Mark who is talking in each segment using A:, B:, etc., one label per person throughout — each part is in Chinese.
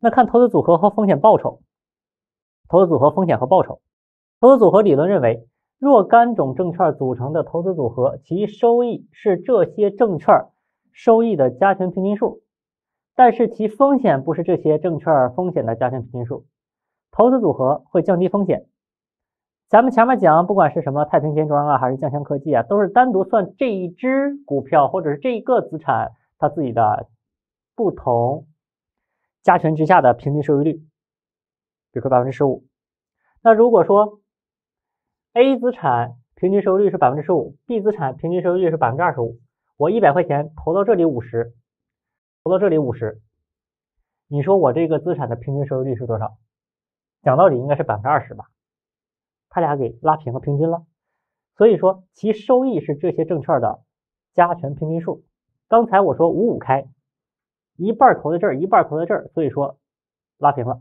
A: 那看投资组合和风险报酬，投资组合风险和报酬，投资组合理论认为，若干种证券组成的投资组合，其收益是这些证券收益的加权平均数，但是其风险不是这些证券风险的加权平均数。投资组合会降低风险。咱们前面讲，不管是什么太平钱庄啊，还是酱香科技啊，都是单独算这一只股票或者是这一个资产它自己的不同加权之下的平均收益率，比如说百分之十五。那如果说 A 资产平均收益率是百分之十五，B 资产平均收益率是百分之二十五，我一百块钱投到这里五十，投到这里五十，你说我这个资产的平均收益率是多少？讲道理应该是百分之二十吧。它俩给拉平了，平均了，所以说其收益是这些证券的加权平均数。刚才我说五五开，一半投在这儿，一半投在这儿，所以说拉平了。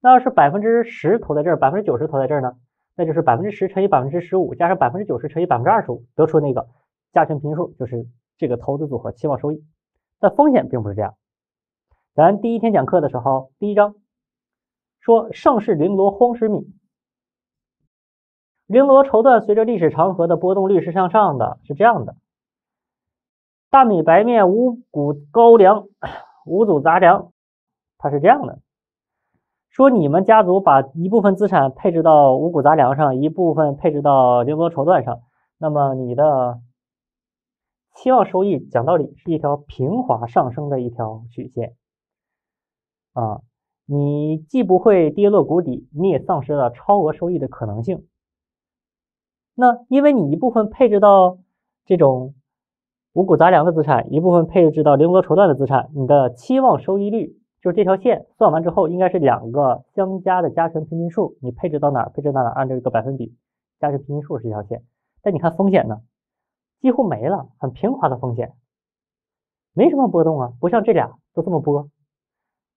A: 那要是百分之十投在这儿，百分之九十投在这儿呢？那就是百分之十乘以百分之十五加上百分之九十乘以百分之二十五，得出那个加权平均数，就是这个投资组合期望收益。但风险并不是这样。咱第一天讲课的时候，第一章说盛世绫罗荒石米。绫罗绸缎随着历史长河的波动率是向上的，是这样的。大米、白面、五谷、高粱、五谷杂粮，它是这样的。说你们家族把一部分资产配置到五谷杂粮上，一部分配置到绫罗绸缎上，那么你的期望收益讲道理是一条平滑上升的一条曲线啊，你既不会跌落谷底，你也丧失了超额收益的可能性。那因为你一部分配置到这种五谷杂粮的资产，一部分配置到绫罗绸缎的资产，你的期望收益率就是这条线算完之后，应该是两个相加的加权平均数。你配置到哪儿，配置到哪儿，按照一个百分比，加权平均数是一条线。但你看风险呢，几乎没了，很平滑的风险，没什么波动啊，不像这俩都这么波，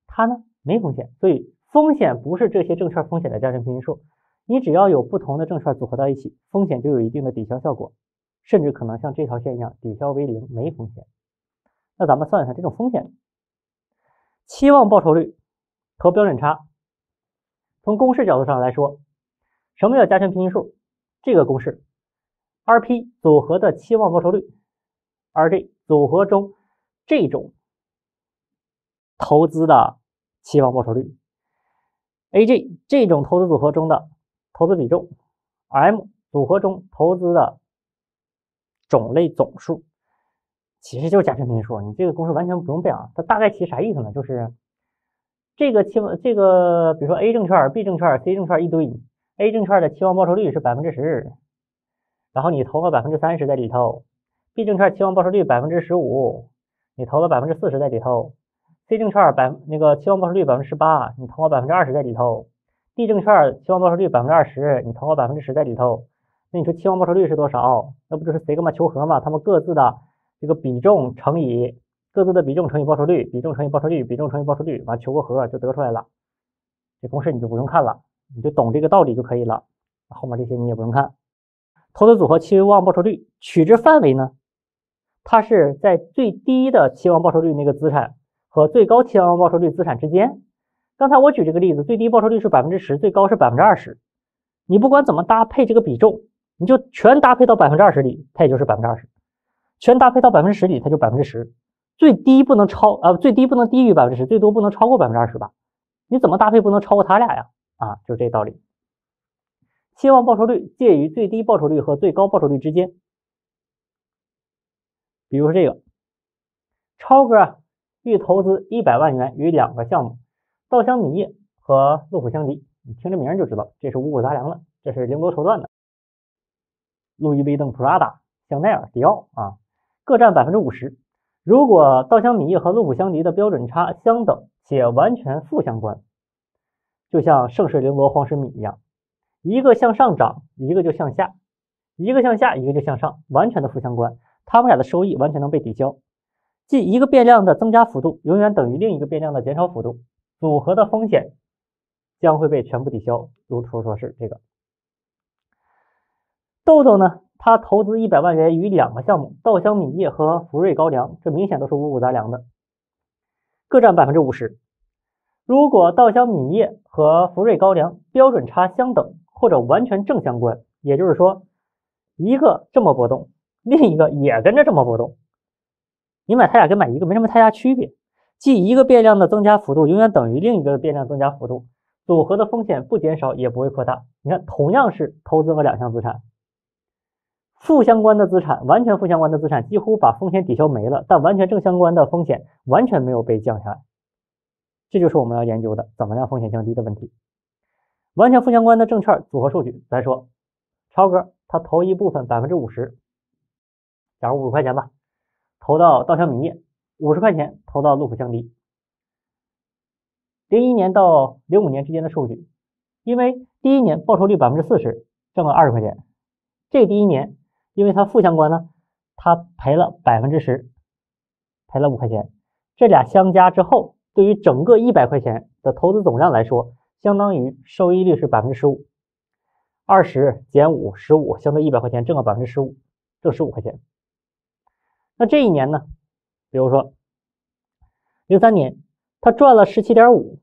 A: 它呢没风险，所以风险不是这些证券风险的加权平均数。你只要有不同的证券组合到一起，风险就有一定的抵消效果，甚至可能像这条线一样抵消为零，没风险。那咱们算一下这种风险，期望报酬率和标准差。从公式角度上来说，什么叫加权平均数？这个公式，Rp 组合的期望报酬率，Rg 组合中这种投资的期望报酬率，Ag 这种投资组合中的。投资比重，M 组合中投资的种类总数，其实就是加权平均数。你这个公式完全不用背啊，它大概其实啥意思呢？就是这个期望，这个比如说 A 证券、B 证券、C 证券一堆，A 证券的期望报酬率是百分之十，然后你投了百分之三十在里头；B 证券期望报酬率百分之十五，你投了百分之四十在里头；C 证券百那个期望报酬率百分之十八，你投了百分之二十在里头。D 证券期望报酬率百分之二十，你投了百分之十在里头，那你说期望报酬率是多少？那不就是谁干嘛求和嘛？他们各自的这个比重乘以各自的比重乘以报酬率，比重乘以报酬率，比重乘以报酬率，完求个和就得出来了。这公式你就不用看了，你就懂这个道理就可以了。后面这些你也不用看。投资组合期望报酬率取值范围呢？它是在最低的期望报酬率那个资产和最高期望报酬率资产之间。刚才我举这个例子，最低报酬率是百分之十，最高是百分之二十。你不管怎么搭配这个比重，你就全搭配到百分之二十里，它也就是百分之二十；全搭配到百分之十里，它就百分之十。最低不能超啊，最低不能低于百分之十，最多不能超过百分之二十吧？你怎么搭配不能超过它俩呀？啊，就是这道理。期望报酬率介于最低报酬率和最高报酬率之间。比如说这个，超哥啊欲投资一百万元于两个项目。稻香米业和路虎香迪，你听这名就知道，这是五谷杂粮的，这是绫罗绸缎的。路易威登、Prada、香奈儿、迪奥啊，各占百分之五十。如果稻香米业和路虎香迪的标准差相等且完全负相关，就像盛世绫罗黄石米一样，一个向上涨，一个就向下；一个向下，一个就向上，完全的负相关，它们俩的收益完全能被抵消，即一个变量的增加幅度永远等于另一个变量的减少幅度。组合的风险将会被全部抵消，如图所示。这个豆豆呢，他投资一百万元于两个项目：稻香米业和福瑞高粱，这明显都是五谷杂粮的，各占百分之五十。如果稻香米业和福瑞高粱标准差相等或者完全正相关，也就是说，一个这么波动，另一个也跟着这么波动，你买它俩跟买一个没什么太大区别，即一个变量的增加幅度永远等于另一个变量增加幅度，组合的风险不减少也不会扩大。你看，同样是投资了两项资产。负相关的资产，完全负相关的资产几乎把风险抵消没了，但完全正相关的风险完全没有被降下来。这就是我们要研究的怎么让风险降低的问题。完全负相关的证券组合数据，来说，超哥他投一部分百分之五十，假如五十块钱吧，投到稻香米业，五十块钱投到路虎香迪。零一年到零五年之间的数据，因为第一年报酬率百分之四十，挣了二十块钱，这第一年。因为它负相关呢，它赔了百分之十，赔了五块钱。这俩相加之后，对于整个一百块钱的投资总量来说，相当于收益率是百分之十五。二十减五，十五，相对一百块钱挣了百分之十五，挣十五块钱。那这一年呢？比如说零三年，他赚了十七点五，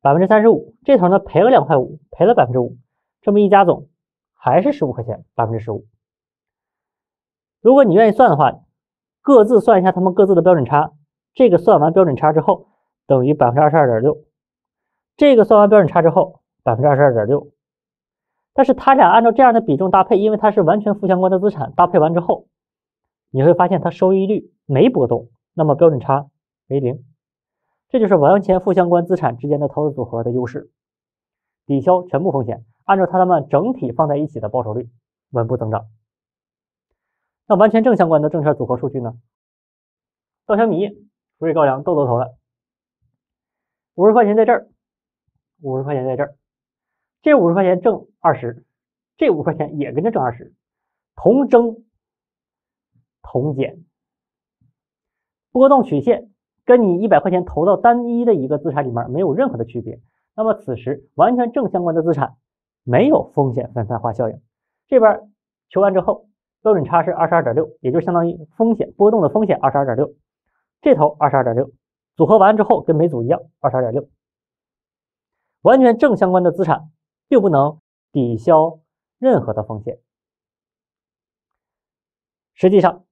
A: 百分之三十五。这头呢赔了两块五，赔了百分之五。这么一加总，还是十五块钱，百分之十五。如果你愿意算的话，各自算一下他们各自的标准差。这个算完标准差之后，等于百分之二十二点六。这个算完标准差之后，百分之二十二点六。但是他俩按照这样的比重搭配，因为它是完全负相关的资产，搭配完之后，你会发现它收益率没波动，那么标准差为零。这就是完全负相关资产之间的投资组合的优势，抵消全部风险。按照它们整体放在一起的报酬率稳步增长。那完全正相关的证券组合数据呢？稻香米、福瑞高粱豆豆投的，五十块钱在这儿，五十块钱在这儿，这五十块钱挣二十，这五块钱也跟着挣二十，同增同减，波动曲线跟你一百块钱投到单一的一个资产里面没有任何的区别。那么此时完全正相关的资产没有风险分散化效应，这边求完之后。标准差是二十二点六，也就相当于风险波动的风险二十二点六，这头二十二点六，组合完之后跟每组一样，二十二点六，完全正相关的资产并不能抵消任何的风险。实际上，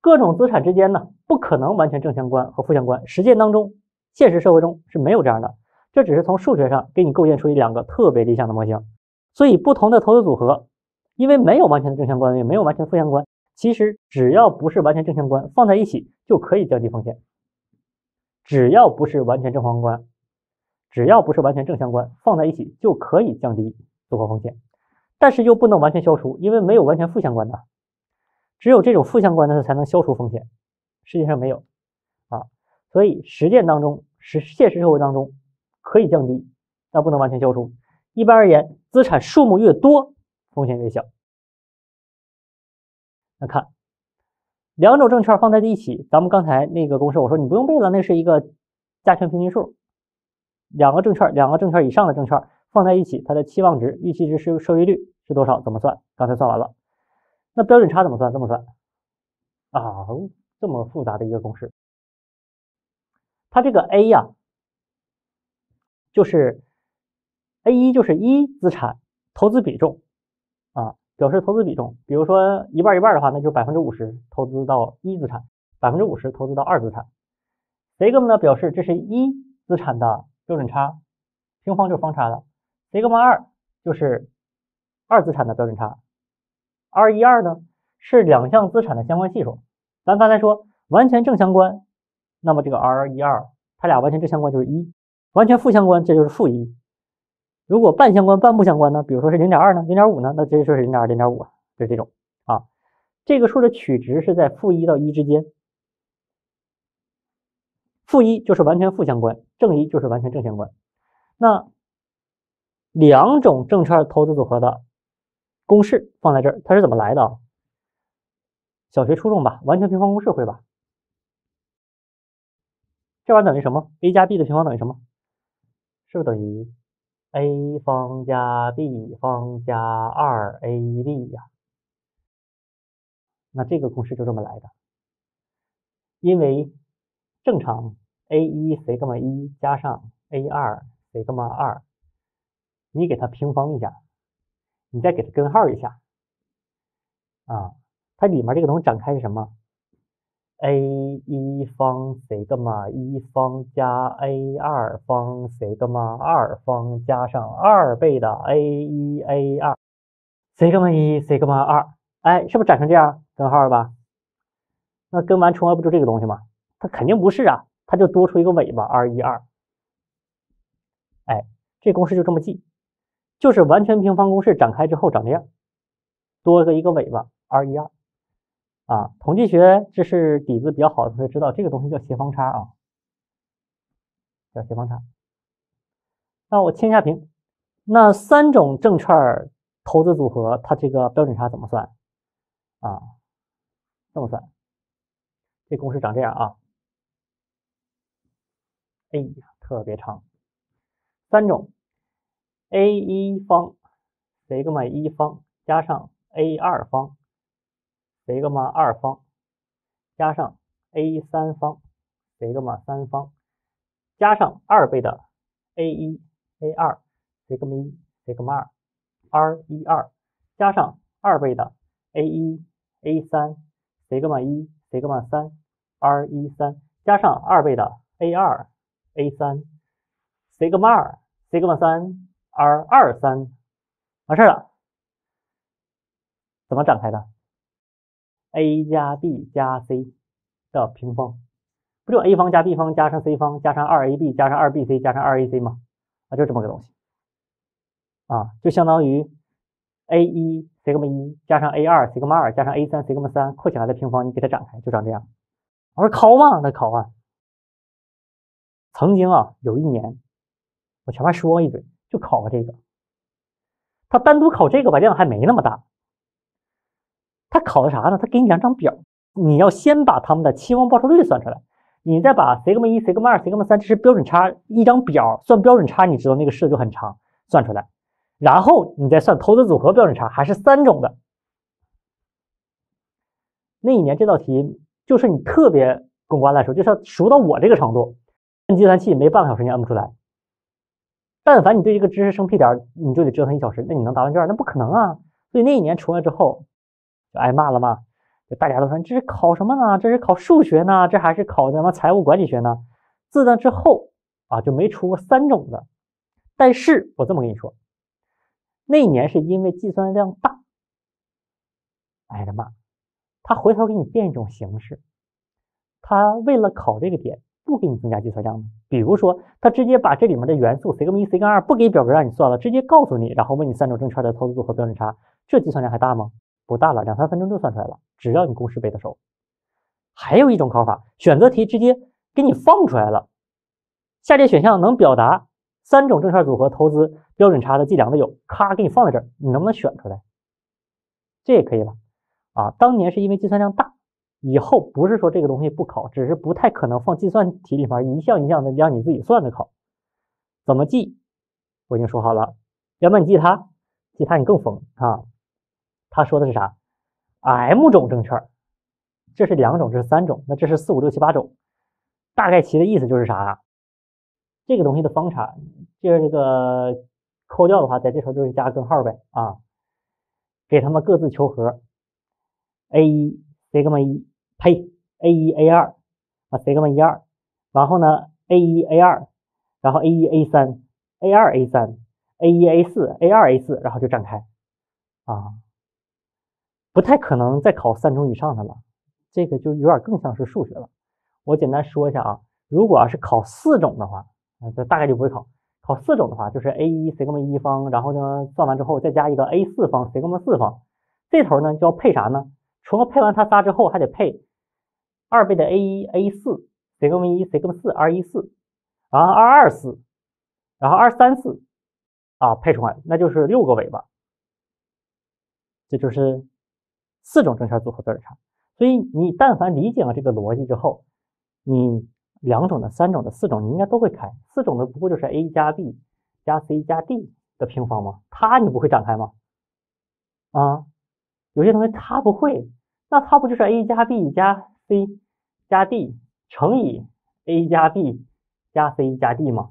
A: 各种资产之间呢不可能完全正相关和负相关，实践当中，现实社会中是没有这样的，这只是从数学上给你构建出一两个特别理想的模型，所以不同的投资组合。因为没有完全的正相关，也没有完全负相关。其实只要不是完全正相关，放在一起就可以降低风险。只要不是完全正相关，只要不是完全正相关，放在一起就可以降低组合风险。但是又不能完全消除，因为没有完全负相关的，只有这种负相关的才能消除风险。世界上没有啊，所以实践当中，实现实社会当中可以降低，但不能完全消除。一般而言，资产数目越多。风险越小。那看两种证券放在一起，咱们刚才那个公式，我说你不用背了，那是一个加权平均数。两个证券，两个证券以上的证券放在一起，它的期望值、预期值收收益率是多少？怎么算？刚才算完了。那标准差怎么算？这么算啊？这么复杂的一个公式。它这个 A 呀，就是 A 一就是一资产投资比重。表示投资比重，比如说一半一半的话，那就百分之五十投资到一资产，百分之五十投资到二资产。这个呢，表示这是一资产的标准差，平方就是方差了。这个嘛二就是二资产的标准差，R 一二呢是两项资产的相关系数。咱刚才说完全正相关，那么这个 R 一二，它俩完全正相关就是一，完全负相关这就是负一。如果半相关、半不相关呢？比如说是零点二呢、零点五呢？那直接说是零点二、零点五，就这种啊。这个数的取值是在负一到一之间，负一就是完全负相关，正一就是完全正相关。那两种证券投资组合的公式放在这儿，它是怎么来的？小学、初中吧，完全平方公式会吧？这玩意儿等于什么？a 加 b 的平方等于什么？是不是等于？a 方加 b 方加二 ab 呀，那这个公式就这么来的。因为正常 a 一 sigma 一加上 a 二 sigma 二，你给它平方一下，你再给它根号一下，啊，它里面这个东西展开是什么？a 一方 sigma 一方加 a 二方 sigma 二方加上二倍的 a 一 a 二 sigma 一 sigma 二，哎，是不是展成这样根号了吧？那根完除完不就这个东西吗？它肯定不是啊，它就多出一个尾巴 r 一二。哎，这公式就这么记，就是完全平方公式展开之后长这样，多个一个尾巴 r 一二啊。统计学知识底子比较好的同学知道，这个东西叫斜方差啊，叫斜方差。那我清一下屏，那三种证券投资组合，它这个标准差怎么算啊？这么算，这公式长这样啊。哎呀，特别长。三种，a 一方 sigma 一方加上 a 二方 sigma 二方加上 a 三方 sigma 三方加上二倍的 a 一 a 二 sigma 一 sigma 二 r 一二加上二倍的 a 一 a 三 sigma 一 sigma 三 r 一三加上二倍的 a 二 a 三。sigma 二，sigma 三，r 二三，完事了。怎么展开的？a 加 b 加 c 的平方，不就 a 方加 b 方加上 c 方加上二 ab 加上二 bc 加上二 ac 吗？啊，就这么个东西。啊，就相当于 a 一 sigma 一加上 a 二 sigma 二加上 a 三 sigma 三扩起来的平方，你给它展开就长这样。我说考吗？那考啊。曾经啊，有一年。我前面说一嘴，就考个这个。他单独考这个吧，量还没那么大。考的啥呢？他给你两张表，你要先把他们的期望报酬率算出来，你再把 sigma 一、sigma 二、sigma 三这是标准差一张表算标准差，你知道那个式子就很长，算出来，然后你再算投资组合标准差，还是三种的。那一年这道题就是你特别过关来说，就是熟到我这个程度，按计算器没半个小时你按不出来。但凡你对这个知识生僻点，你就得折腾一小时，那你能答完卷？那不可能啊！所以那一年出来之后，挨骂了嘛。就大家都说这是考什么呢？这是考数学呢？这还是考什么财务管理学呢？自那之后啊，就没出过三种的。但是我这么跟你说，那年是因为计算量大，挨的骂。他回头给你变一种形式，他为了考这个点。不给你增加计算量呢？比如说，他直接把这里面的元素 sigma 一、sigma 二不给表格让你算了，直接告诉你，然后问你三种证券的投资组合标准差，这计算量还大吗？不大了，两三分钟就算出来了，只要你公式背得熟。还有一种考法，选择题直接给你放出来了，下列选项能表达三种正圈组合投资标准差的计量的有，咔给你放在这儿，你能不能选出来？这也可以了啊。当年是因为计算量大。以后不是说这个东西不考，只是不太可能放计算题里面一项一项的让你自己算着考。怎么记？我已经说好了，要不然你记它，记它你更疯啊！他说的是啥？m 种证券，这是两种，这是三种，那这是四五六七八种。大概其的意思就是啥？这个东西的方差，就是这个扣掉的话，在这头就是加根号呗啊。给他们各自求和，a 一。sigma 一，呸，a 一 a 二啊，sigma 一二，然后呢，a 一 a 二，然后 a 一 a 三，a 二 a 三，a 一 a 四，a 二 a 四，然后就展开啊，不太可能再考三种以上的了，这个就有点更像是数学了。我简单说一下啊，如果要是考四种的话，啊，这大概就不会考。考四种的话，就是 a 一 sigma 一方，然后呢，算完之后再加一个 a 四方 sigma 四方，这头呢就要配啥呢？除了配完它仨之后，还得配二倍的 a 一 a 四 sigma 一 sigma 四 r 一四，然后二二四，然后二三四啊，配出来那就是六个尾巴，这就是四种正弦组合标准差。所以你但凡理解了这个逻辑之后，你两种的、三种的、四种你应该都会开。四种的不过就是 a 加 b 加 c 加 d 的平方吗？它你不会展开吗？啊？有些同学他不会，那他不就是 a 加 b 加 c 加 d 乘以 a 加 b 加 c 加 d 吗？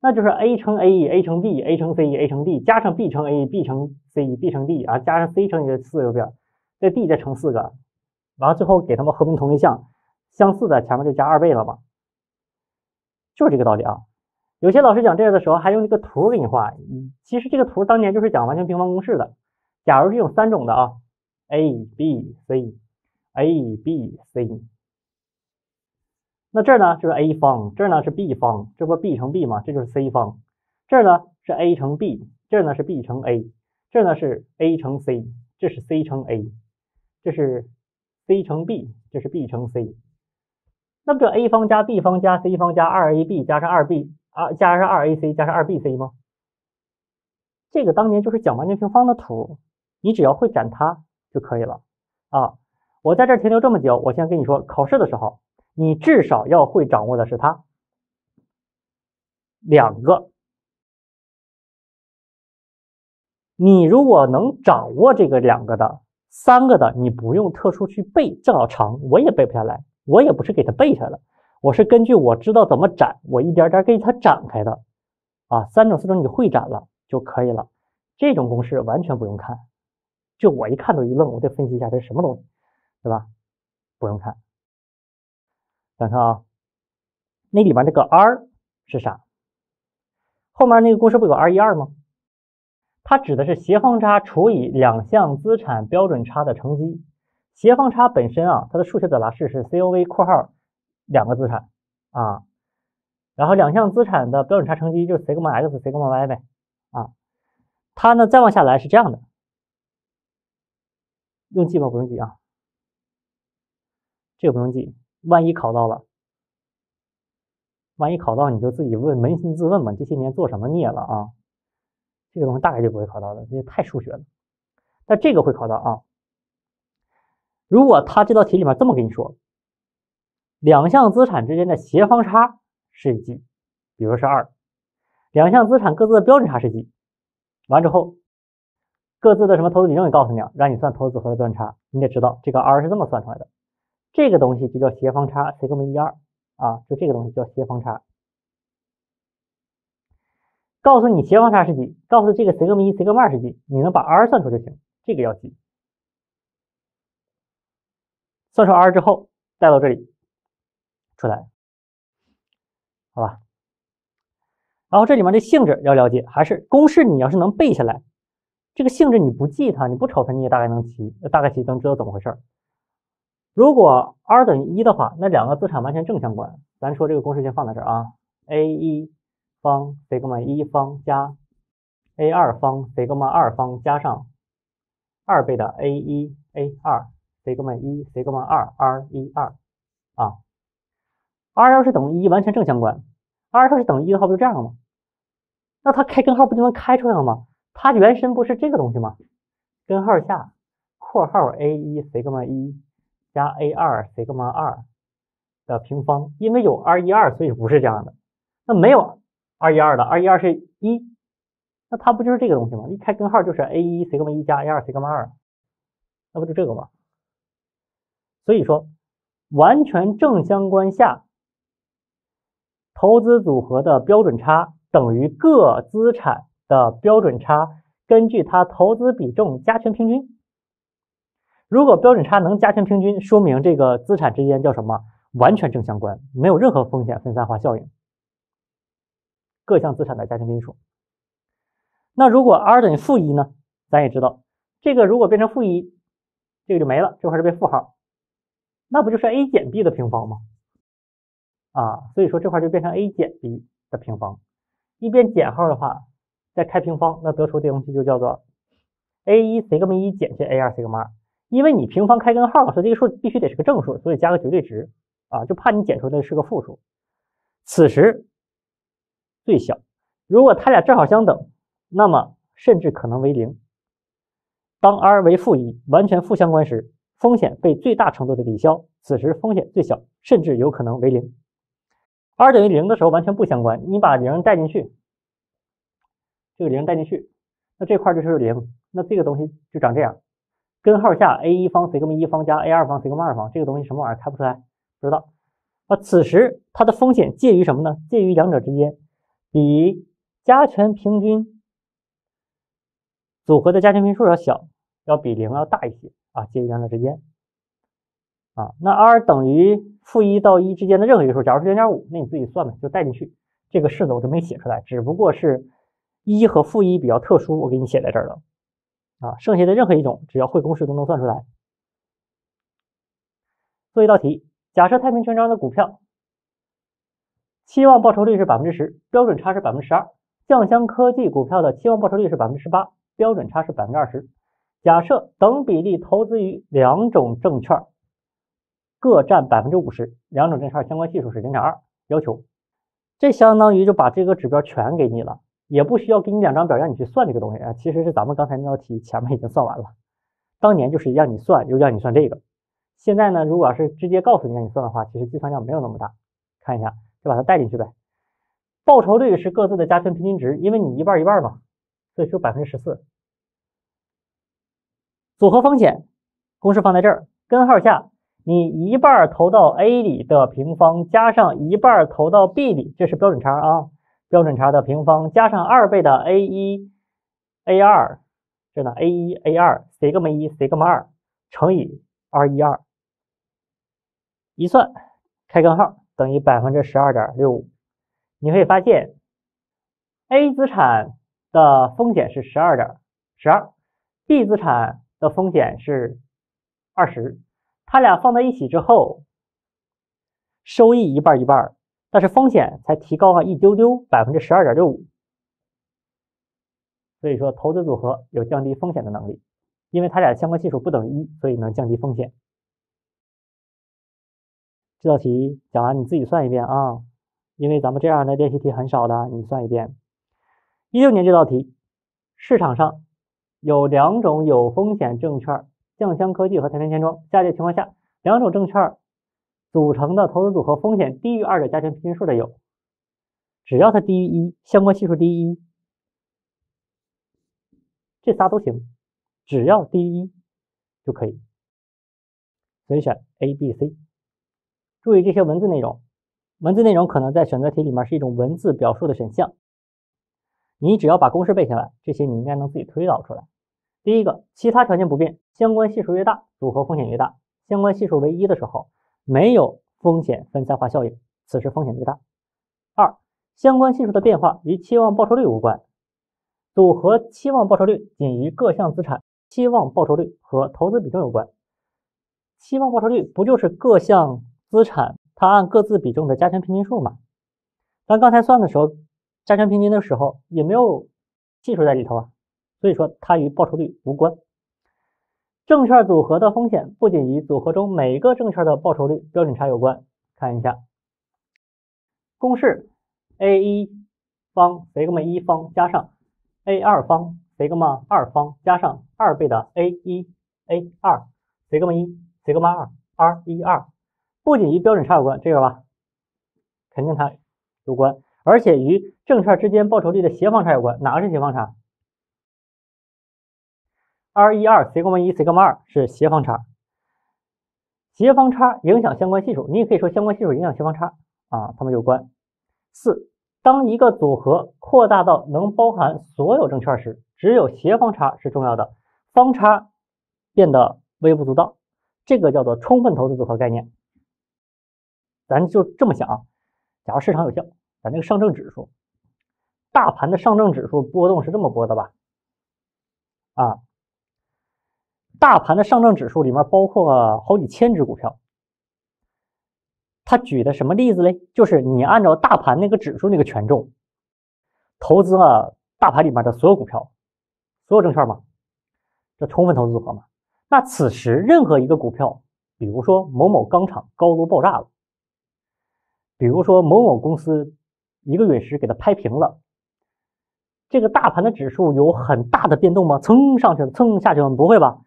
A: 那就是 a 乘 a，a 乘 b，a 乘 c，a 乘 d，加上 b 乘 a，b 乘 c，b 乘 d 啊，加上 c 乘以四个边，这 d 再乘四个，完了最后给他们合并同类项，相似的前面就加二倍了嘛，就是这个道理啊。有些老师讲这个的时候还用这个图给你画，其实这个图当年就是讲完全平方公式的。假如这有三种的啊，a b c，a b c，那这儿呢就是 a 方，这儿呢是 b 方，这不 b 乘 b 吗？这就是 c 方。这儿呢是 a 乘 b，这儿呢是 b 乘 a，这儿呢是 a 乘 c，这是 c 乘 a，这是 c 乘 b，这是 b 乘 c。那不就 a 方加 b 方加 c 方加二 ab 加上二 b。啊，加上二 ac 加上二 bc 吗？这个当年就是讲完全平方的图，你只要会展它就可以了啊。我在这停留这么久，我先跟你说，考试的时候你至少要会掌握的是它两个。你如果能掌握这个两个的，三个的你不用特殊去背，正好长我也背不下来，我也不是给它背下来。我是根据我知道怎么展，我一点点给它展开的啊。三种四种你会展了就可以了。这种公式完全不用看，就我一看都一愣，我得分析一下这是什么东西，对吧？不用看。咱看啊，那里边这个 r 是啥？后面那个公式不有 r 一二吗？它指的是斜方差除以两项资产标准差的乘积。斜方差本身啊，它的数学表达式是 COV 括号。两个资产啊，然后两项资产的标准差乘积就是 sigma x sigma y 呗啊，它呢再往下来是这样的，用记吗？不用记啊，这个不用记，万一考到了，万一考到你就自己问扪心自问吧，这些年做什么孽了啊？这个东西大概就不会考到的，这太数学了，但这个会考到啊。如果他这道题里面这么跟你说。两项资产之间的斜方差是几？比如是二。两项资产各自的标准差是几？完之后，各自的什么投资比重也告诉你，让你算投资组合的标准差。你得知道这个 r 是这么算出来的，这个东西就叫斜方差 sigma 一二啊，就这个东西叫斜方差。告诉你斜方差是几？告诉这个 sigma 一 sigma 二是几？你能把 r 算出就行，这个要记。算出 r 之后，带到这里。出来，好吧。然后这里面的性质要了解，还是公式你要是能背下来，这个性质你不记它，你不瞅它，你也大概能记，大概其能知道怎么回事。如果 r 等于一的话，那两个资产完全正相关。咱说这个公式先放在这儿啊，a 一方 sigma 一方加 a 二方 sigma 二方加上二倍的 a 一 a 二 sigma 一 sigma 二 r 一二啊。r 要是等于一，完全正相关。r 要是等于一的话，不就这样吗？那它开根号不就能开出来了吗？它原身不是这个东西吗？根号下括号 a 一 sigma 一加 a 二 sigma 二的平方，因为有 r 一二，所以不是这样的。那没有二一二的二一二是一，那它不就是这个东西吗？一开根号就是 a 一 sigma 一加 a 二 sigma 二，那不就这个吗？所以说，完全正相关下。投资组合的标准差等于各资产的标准差，根据它投资比重加权平均。如果标准差能加权平均，说明这个资产之间叫什么？完全正相关，没有任何风险分散化效应。各项资产的加权因数。那如果 r 等于负一呢？咱也知道，这个如果变成负一，这个就没了，这块是被负号，那不就是 a 减 b 的平方吗？啊，所以说这块就变成 a 减 b 的平方，一边减号的话，再开平方，那得出的东西就叫做 a 一 sigma 一减去 a 二 sigma 二。因为你平方开根号，所以这个数必须得是个正数，所以加个绝对值啊，就怕你减出来是个负数。此时最小，如果它俩正好相等，那么甚至可能为零。当 r 为负一，完全负相关时，风险被最大程度的抵消，此时风险最小，甚至有可能为零。r 等于零的时候完全不相关，你把零带进去，这个零带进去，那这块就是零，那这个东西就长这样，根号下 a 一方 sigma 一方加 a 二方 sigma 二方，这个东西什么玩意儿开不出来，不知道。那此时它的风险介于什么呢？介于两者之间，比加权平均组合的加权平均数要小，要比零要大一些啊，介于两者之间啊。那 r 等于负一到一之间的任何一个数，假如是零点五，那你自己算呗，就带进去。这个式子我就没写出来，只不过是一和负一比较特殊，我给你写在这儿了啊。剩下的任何一种，只要会公式都能算出来。做一道题，假设太平全章的股票期望报酬率是百分之十，标准差是百分之十二；酱香科技股票的期望报酬率是百分之十八，标准差是百分之二十。假设等比例投资于两种证券，各占百分之五十，两种证券相关系数是零点二，要求。这相当于就把这个指标全给你了，也不需要给你两张表让你去算这个东西啊。其实是咱们刚才那道题前面已经算完了，当年就是让你算，又让你算这个。现在呢，如果要是直接告诉你让你算的话，其实计算量没有那么大。看一下，把它带进去呗。报酬率是各自的加权平均值，因为你一半一半嘛，所以说百分之十四。组合风险公式放在这儿，根号下。你一半投到 A 里的平方加上一半投到 B 里，这是标准差啊，标准差的平方加上二倍的 A 一 A 二，这呢 A 一 A 二 sigma 一 sigma 二乘以 R 一二，一算开根号等于百分之十二点六五。你可以发现 A 资产的风险是十二点十二，B 资产的风险是二十。它俩放在一起之后，收益一半一半，但是风险才提高了一丢丢，百分之十二点六五。所以说，投资组合有降低风险的能力，因为它俩相关系数不等于一，所以能降低风险。这道题讲完，你自己算一遍啊，因为咱们这样的练习题很少的，你算一遍。一六年这道题，市场上有两种有风险证券。酱香科技和太平钱庄，下列情况下，两种证券组成的投资组合风险低于二的加权平均数的有，只要它低于一，相关系数低于一，这仨都行，只要低于一就可以，所以选 A、B、C。注意这些文字内容，文字内容可能在选择题里面是一种文字表述的选项，你只要把公式背下来，这些你应该能自己推导出来。第一个，其他条件不变。相关系数越大，组合风险越大。相关系数为一的时候，没有风险分散化效应，此时风险最大。二，相关系数的变化与期望报酬率无关，组合期望报酬率仅与各项资产期望报酬率和投资比重有关。期望报酬率不就是各项资产它按各自比重的加权平均数嘛？咱刚才算的时候，加权平均的时候也没有系数在里头啊，所以说它与报酬率无关。证券组合的风险不仅与组合中每个证券的报酬率标准差有关，看一下公式：a 一方 sigma 一方加上 a 二方 sigma 二方加上二倍的 a 一 a 二 sigma 一 sigma 二 r 一二，不仅与标准差有关，这个吧，肯定它有关，而且与证券之间报酬率的协方差有关，哪个是协方差？R 一二 sigma 一 sigma 二是协方差，协方差影响相关系数，你也可以说相关系数影响协方差啊，它们有关。四，当一个组合扩大到能包含所有证券时，只有协方差是重要的，方差变得微不足道，这个叫做充分投资组合概念。咱就这么想啊，假如市场有效，咱那个上证指数，大盘的上证指数波动是这么波的吧？啊。大盘的上证指数里面包括了好几千只股票，他举的什么例子嘞？就是你按照大盘那个指数那个权重，投资了大盘里面的所有股票、所有证券嘛，这充分投资组合嘛。那此时任何一个股票，比如说某某钢厂高炉爆炸了，比如说某某公司一个陨石给它拍平了，这个大盘的指数有很大的变动吗？蹭上去了，蹭下去了，不会吧？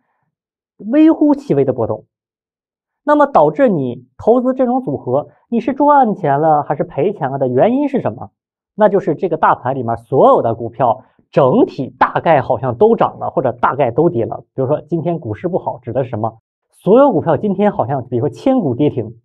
A: 微乎其微的波动，那么导致你投资这种组合，你是赚钱了还是赔钱了的原因是什么？那就是这个大盘里面所有的股票整体大概好像都涨了，或者大概都跌了。比如说今天股市不好，指的是什么？所有股票今天好像，比如说千股跌停，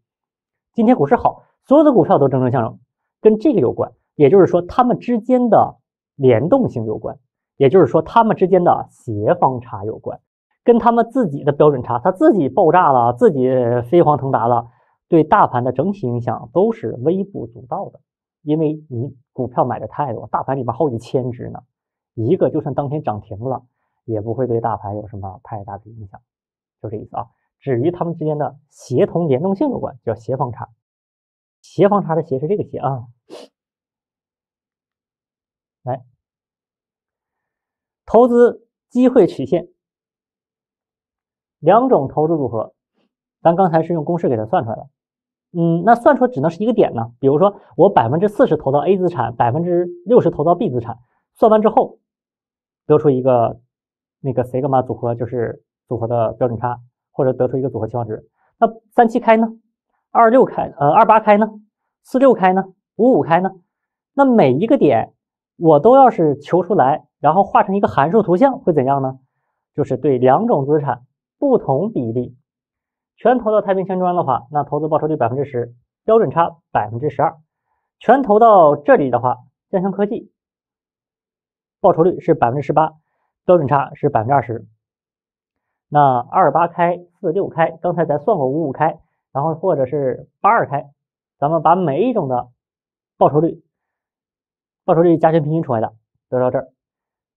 A: 今天股市好，所有的股票都蒸蒸向上，跟这个有关。也就是说它们之间的联动性有关，也就是说它们之间的协方差有关，跟它们自己的标准差，它自己爆炸了，自己飞黄腾达了，对大盘的整体影响都是微不足道的，因为你股票买的太多，大盘里面好几千只呢，一个就算当天涨停了，也不会对大盘有什么太大的影响，就这意思啊。至于它们之间的协同联动性有关，叫协方差。协方差的协是这个协啊。来，投资机会曲线，两种投资组合，咱刚才是用公式给它算出来的。嗯，那算出来只能是一个点呢。比如说，我百分之四十投到 A 资产，百分之六十投到 B 资产，算完之后得出一个那个 sigma 组合，就是组合的标准差。或者得出一个组合期望值，那三七开呢？二六开呃二八开呢？四六开呢？五五开呢？那每一个点我都要是求出来，然后画成一个函数图像会怎样呢？就是对两种资产不同比例全投到太平钱庄的话，那投资报酬率百分之十，标准差百分之十二；全投到这里的话，建翔科技报酬率是百分之十八，标准差是百分之二十。那二八开四六开，刚才咱算过五五开，然后或者是八二开，咱们把每一种的报酬率、报酬率加权平均出来的得到这儿，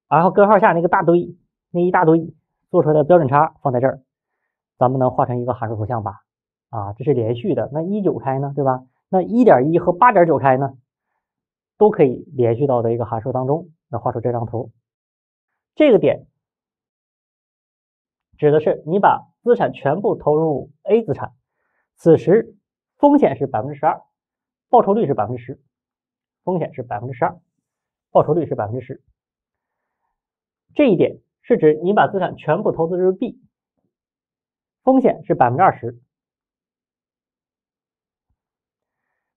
A: 然后根号下那个大堆那一大堆做出来的标准差放在这儿，咱们能画成一个函数图像吧？啊，这是连续的。那一九开呢，对吧？那一点一和八点九开呢，都可以连续到的一个函数当中，那画出这张图，这个点。指的是你把资产全部投入 A 资产，此时风险是百分之十二，报酬率是百分之十，风险是百分之十二，报酬率是百分之十。这一点是指你把资产全部投资入 B，风险是百分之二十，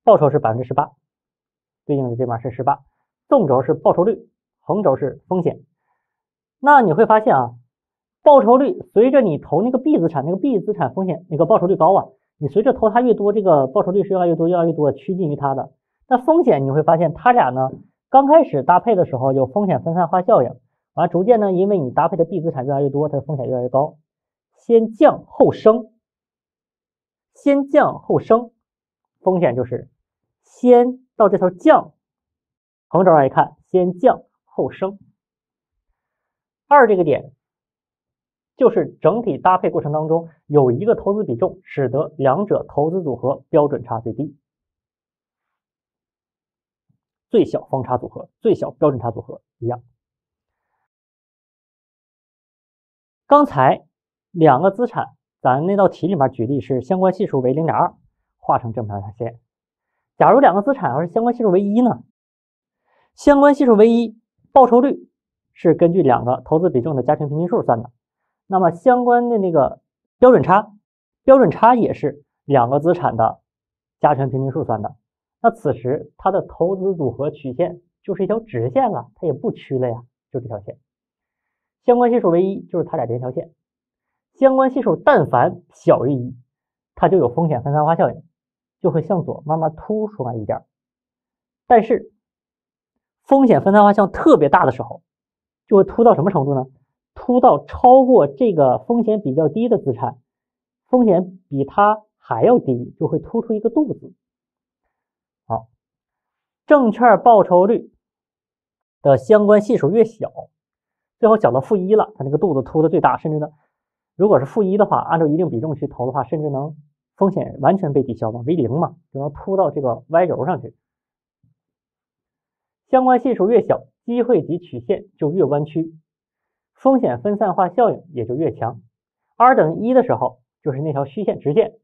A: 报酬是百分之十八，对应的这边是十八，纵轴是报酬率，横轴是风险。那你会发现啊。报酬率随着你投那个 B 资产，那个 B 资产风险那个报酬率高啊，你随着投它越多，这个报酬率是越来越多，越来越多，趋近于它的。那风险你会发现，它俩呢刚开始搭配的时候有风险分散化效应，完逐渐呢，因为你搭配的 B 资产越来越多，它的风险越来越高，先降后升，先降后升，风险就是先到这头降，横轴上一看，先降后升，二这个点。就是整体搭配过程当中有一个投资比重，使得两者投资组合标准差最低，最小方差组合、最小标准差组合一样。刚才两个资产，咱那道题里面举例是相关系数为零点二，画成正三角线。假如两个资产要是相关系数为一呢？相关系数为一，报酬率是根据两个投资比重的加权平均数算的。那么相关的那个标准差，标准差也是两个资产的加权平均数算的。那此时它的投资组合曲线就是一条直线了，它也不曲了呀，就这条线。相关系数为一，就是它俩这条线。相关系数但凡小于一，它就有风险分散化效应，就会向左慢慢凸出来一点。但是风险分散化效应特别大的时候，就会凸到什么程度呢？凸到超过这个风险比较低的资产，风险比它还要低，就会突出一个肚子。好，证券报酬率的相关系数越小，最后小到负一了，它那个肚子凸的最大，甚至呢，如果是负一的话，按照一定比重去投的话，甚至能风险完全被抵消嘛，为零嘛，就能凸到这个 Y 轴上去。相关系数越小，机会及曲线就越弯曲。风险分散化效应也就越强。r 等于一的时候，就是那条虚线直线，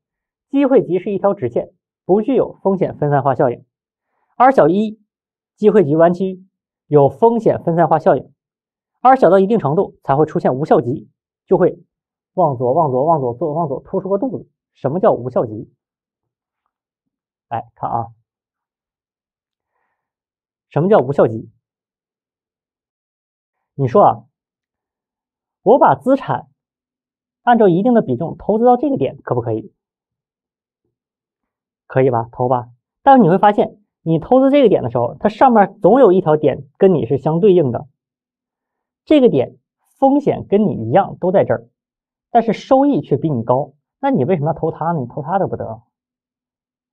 A: 机会级是一条直线，不具有风险分散化效应。r 小一，机会级弯曲，有风险分散化效应。r 小到一定程度才会出现无效级，就会往左、往左、往左做、往左突出个肚子。什么叫无效级？来看啊，什么叫无效级？你说啊？我把资产按照一定的比重投资到这个点，可不可以？可以吧，投吧。但是你会发现，你投资这个点的时候，它上面总有一条点跟你是相对应的，这个点风险跟你一样都在这儿，但是收益却比你高，那你为什么要投它呢？你投它得不得？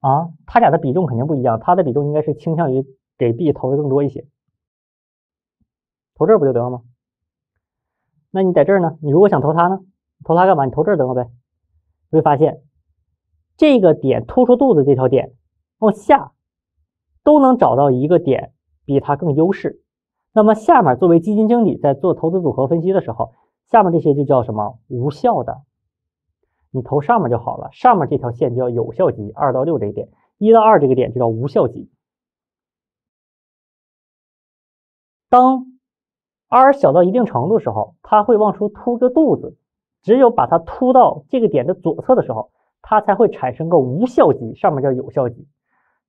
A: 啊，它俩的比重肯定不一样，它的比重应该是倾向于给币投的更多一些，投这不就得了吗？那你在这儿呢？你如果想投它呢？投它干嘛？你投这儿得了呗。会发现这个点突出肚子这条点往下都能找到一个点比它更优势。那么下面作为基金经理在做投资组合分析的时候，下面这些就叫什么无效的？你投上面就好了，上面这条线叫有效级，二到六这个点，一到二这个点就叫无效级。当 r 小到一定程度的时候，它会往出凸个肚子。只有把它凸到这个点的左侧的时候，它才会产生个无效级，上面叫有效级。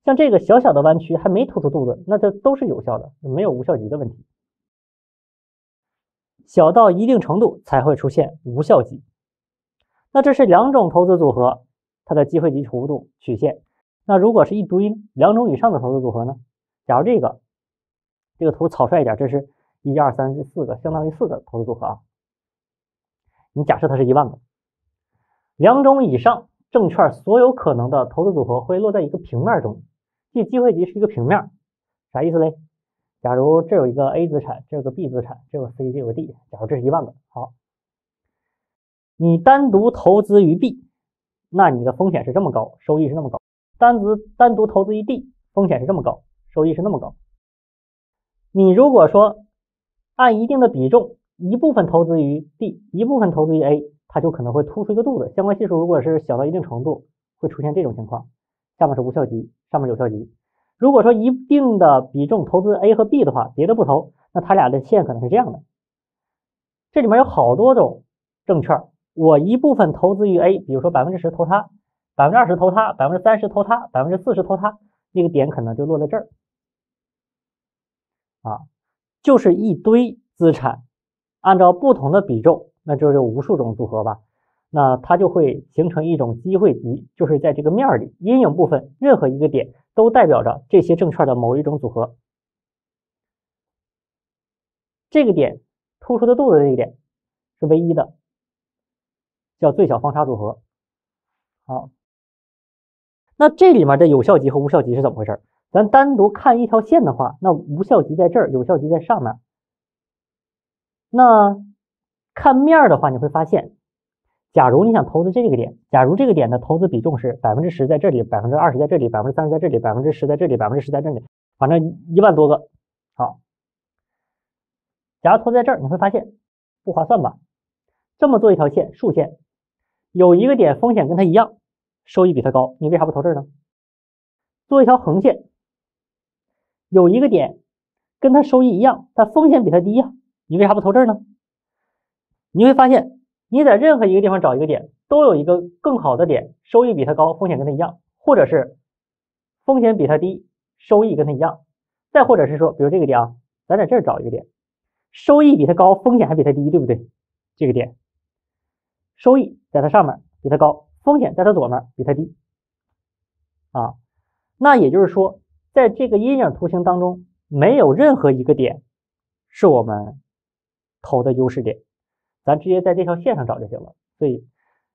A: 像这个小小的弯曲还没突出肚子，那这都是有效的，没有无效级的问题。小到一定程度才会出现无效级。那这是两种投资组合，它的机会级幅度曲线。那如果是一堆两种以上的投资组合呢？假如这个这个图草率一点，这是一二三四个，相当于四个投资组合啊。你假设它是一万个，两种以上证券所有可能的投资组合会落在一个平面中，即机会级是一个平面，啥意思嘞？假如这有一个 A 资产，这有个 B 资产，这有 C，这有个 D，假如这是一万个，好，你单独投资于 B，那你的风险是这么高，收益是那么高；单独单独投资于 D，风险是这么高，收益是那么高。你如果说按一定的比重。一部分投资于 D，一部分投资于 A，它就可能会突出一个肚子。相关系数如果是小到一定程度，会出现这种情况。下面是无效级，上面有效级。如果说一定的比重投资 A 和 B 的话，别的不投，那它俩的线可能是这样的。这里面有好多种证券，我一部分投资于 A，比如说百分之十投它，百分之二十投它，百分之三十投它，百分之四十投它，那个点可能就落在这儿。啊，就是一堆资产。按照不同的比重，那就是无数种组合吧。那它就会形成一种机会级，就是在这个面儿里阴影部分任何一个点都代表着这些证券的某一种组合。这个点突出的肚子这个点是唯一的，叫最小方差组合。好，那这里面的有效级和无效级是怎么回事？咱单独看一条线的话，那无效级在这儿，有效级在上面。那看面儿的话，你会发现，假如你想投资这个点，假如这个点的投资比重是百分之十在这里，百分之二十在这里，百分之三十在这里，百分之十在这里，百分之十在这里，反正一万多个。好，假如投在这儿，你会发现不划算吧？这么做一条线，竖线，有一个点风险跟它一样，收益比它高，你为啥不投这儿呢？做一条横线，有一个点跟它收益一样，但风险比它低呀。你为啥不投这儿呢？你会发现，你在任何一个地方找一个点，都有一个更好的点，收益比它高，风险跟它一样，或者是风险比它低，收益跟它一样。再或者是说，比如这个点啊，咱在这儿找一个点，收益比它高，风险还比它低，对不对？这个点，收益在它上面比它高，风险在它左面比它低啊。那也就是说，在这个阴影图形当中，没有任何一个点是我们。投的优势点，咱直接在这条线上找就行了。所以，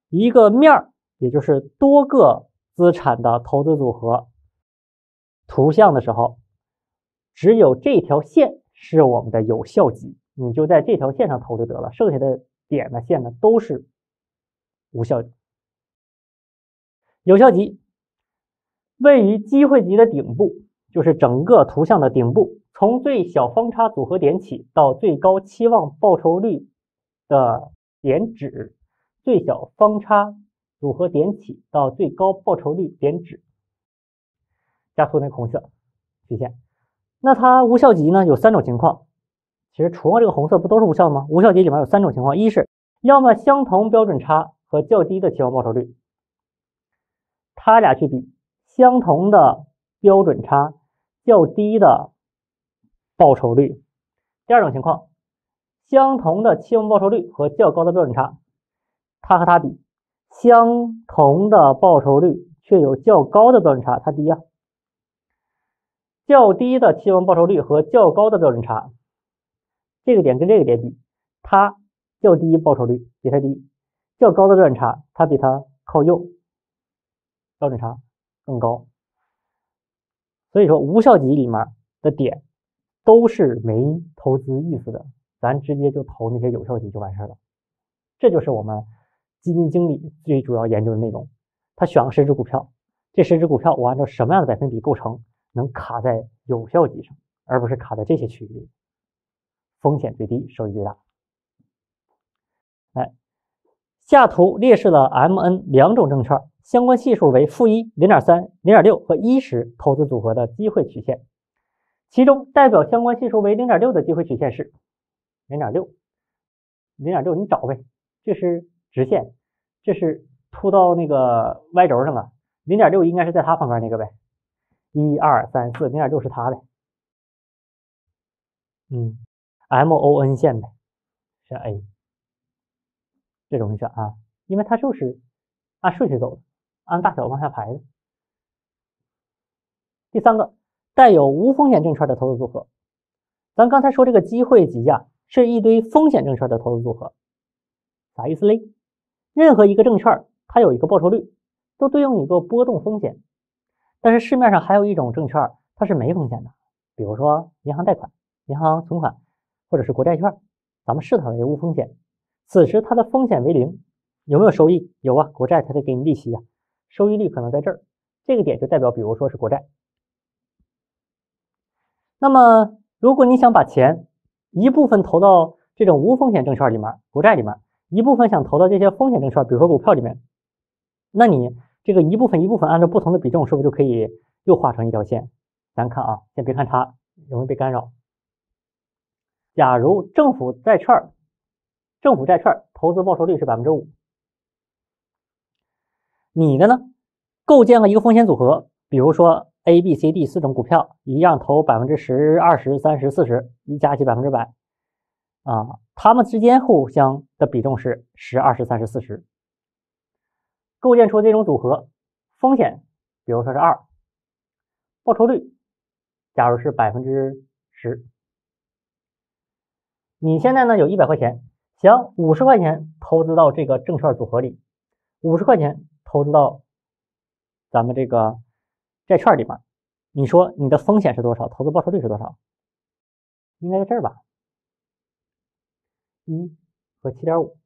A: 一个面儿，也就是多个资产的投资组合图像的时候，只有这条线是我们的有效级，你就在这条线上投就得了。剩下的点呢、线呢都是无效。有效级位于机会级的顶部，就是整个图像的顶部。从最小方差组合点起到最高期望报酬率的点止，最小方差组合点起到最高报酬率点止，加粗那个红色曲线。那它无效级呢？有三种情况。其实除了这个红色不都是无效吗？无效级里面有三种情况：一是要么相同标准差和较低的期望报酬率，它俩去比，相同的标准差，较低的。报酬率，第二种情况，相同的期望报酬率和较高的标准差，它和它比，相同的报酬率却有较高的标准差，它低呀。较低的期望报酬率和较高的标准差，这个点跟这个点比，它较低报酬率比它低，较高的标准差它比它靠右，标准差更高。所以说无效级里面的点都是没投资意思的，咱直接就投那些有效级就完事了。这就是我们基金经理最主要研究的内容。他选了十只股票，这十只股票我按照什么样的百分比构成？能卡在有效级上，而不是卡在这些区域里，风险最低，收益最大。来，下图列示了 M、N 两种证券相关系数为负一、零点三、零点六和一时投资组合的机会曲线。其中代表相关系数为零点六的机会曲线是零点六，零点六你找呗，这是直线，这是凸到那个 Y 轴上了，零点六应该是在它旁边那个呗。一二三四零点六是它的，嗯，M O N 线呗，选 A，这容易选啊，因为它就是按顺序走的，按大小往下排的。第三个，带有无风险证券的投资组合，咱刚才说这个机会级呀，是一堆风险证券的投资组合，啥意思嘞？任何一个证券，它有一个报酬率，都对应一个波动风险。但是市面上还有一种证券，它是没风险的，比如说银行贷款、银行存款，或者是国债券，咱们视它为无风险。此时它的风险为零，有没有收益？有啊，国债它得给你利息啊，收益率可能在这儿，这个点就代表，比如说是国债。那么如果你想把钱一部分投到这种无风险证券里面，国债里面，一部分想投到这些风险证券，比如说股票里面，那你。这个一部分一部分按照不同的比重，是不是就可以又画成一条线？咱看啊，先别看它容易被干扰。假如政府债券，政府债券投资报酬率是百分之五，你的呢？构建了一个风险组合，比如说 A、B、C、D 四种股票，一样投百分之十、二十、三十、四十，一加起百分之百啊，它们之间互相的比重是十、二十、三十、四十。构建出这种组合，风险比如说是二，报酬率假如是百分之十。你现在呢有一百块钱，想五十块钱投资到这个证券组合里，五十块钱投资到咱们这个债券里面，你说你的风险是多少？投资报酬率是多少？应该在这儿吧？一和七点五。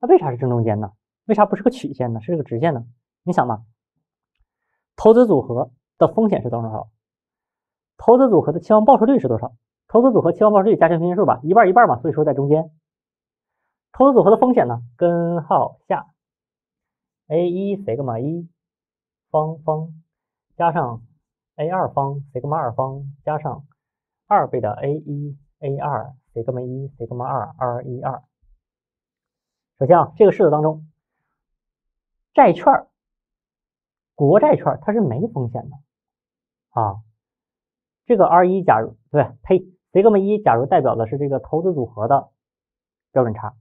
A: 那为啥是正中间呢？为啥不是个曲线呢？是个直线呢？你想嘛，投资组合的风险是多少？投资组合的期望报酬率是多少？投资组合期望报酬率加权平均数吧，一半一半嘛，所以说在中间。投资组合的风险呢？根号下 a 一 sigma 一方方加上 a 二方 sigma 二方加上二倍的 a 一 a 二 sigma 一 sigma 二 r 一二。首先啊，这个式子当中，债券、国债券它是没风险的啊。这个 R 一假如对，呸，sigma 一假如代表的是这个投资组合的标准差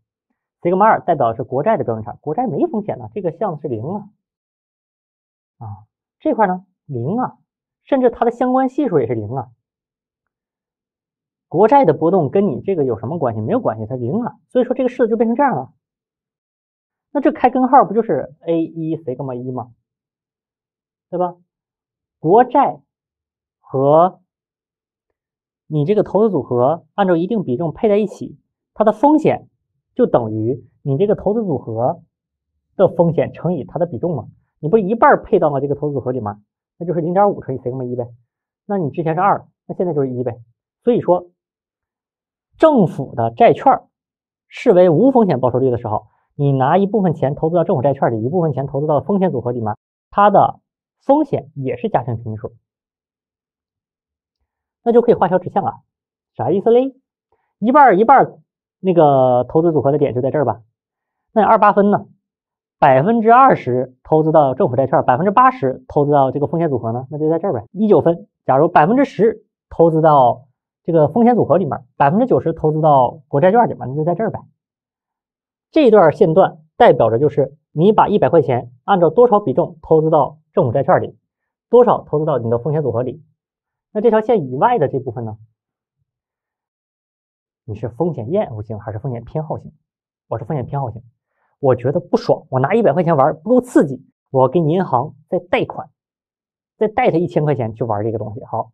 A: ，sigma 二代表的是国债的标准差。国债没风险啊，这个项是零啊啊，这块呢零啊，甚至它的相关系数也是零啊。国债的波动跟你这个有什么关系？没有关系，它零啊。所以说这个式子就变成这样了。那这开根号不就是 a 一 sigma 一吗？对吧？国债和你这个投资组合按照一定比重配在一起，它的风险就等于你这个投资组合的风险乘以它的比重嘛？你不是一半配到了这个投资组合里面，那就是零点五乘以 sigma 一呗。那你之前是二，那现在就是一呗。所以说，政府的债券视为无风险报酬率的时候。你拿一部分钱投资到政府债券里，一部分钱投资到风险组合里面，它的风险也是加权平均数，那就可以画条直线了。啥意思嘞？一半一半，那个投资组合的点就在这儿吧？那二八分呢？百分之二十投资到政府债券，百分之八十投资到这个风险组合呢？那就在这儿呗。一九分，假如百分之十投资到这个风险组合里面，百分之九十投资到国债券里面，那就在这儿呗。这段线段代表着就是你把一百块钱按照多少比重投资到政府债券里，多少投资到你的风险组合里。那这条线以外的这部分呢？你是风险厌恶型还是风险偏好型？我是风险偏好型，我觉得不爽，我拿一百块钱玩不够刺激，我跟银行再贷款，再贷他一千块钱去玩这个东西。好，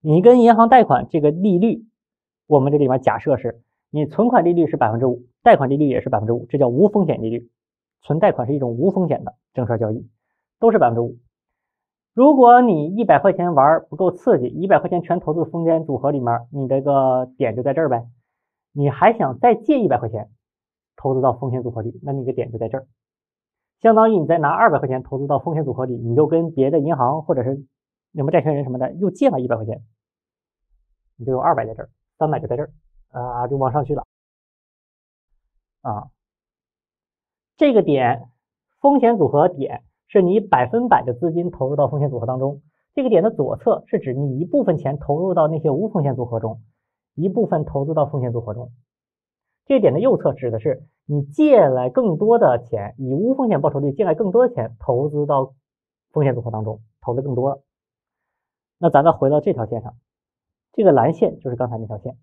A: 你跟银行贷款这个利率，我们这里面假设是你存款利率是百分之五，贷款利率也是百分之五，这叫无风险利率。存贷款是一种无风险的证券交易，都是百分之五。如果你一百块钱玩不够刺激，一百块钱全投资风险组合里面，你这个点就在这儿呗。你还想再借一百块钱投资到风险组合里，那你的点就在这儿，相当于你再拿二百块钱投资到风险组合里，你就跟别的银行或者是什么债权人什么的又借了一百块钱，你就有二百在这儿，三百就在这儿啊，就往上去了啊。这个点风险组合点。是你百分百的资金投入到风险组合当中，这个点的左侧是指你一部分钱投入到那些无风险组合中，一部分投资到风险组合中。这个点的右侧指的是你借来更多的钱，以无风险报酬率借来更多的钱投资到风险组合当中，投的更多。那咱再回到这条线上，这个蓝线就是刚才那条线。